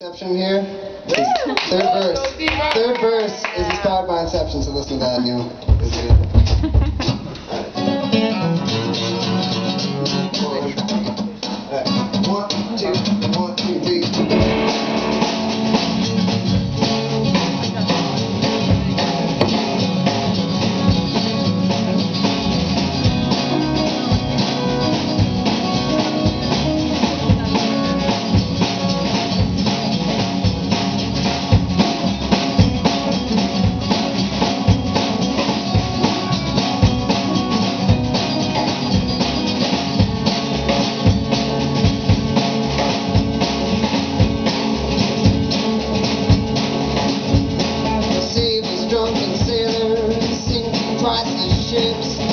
Inception here. Third verse. Third verse is inspired by Inception, so listen to that and Música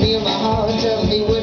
me in my heart, tell me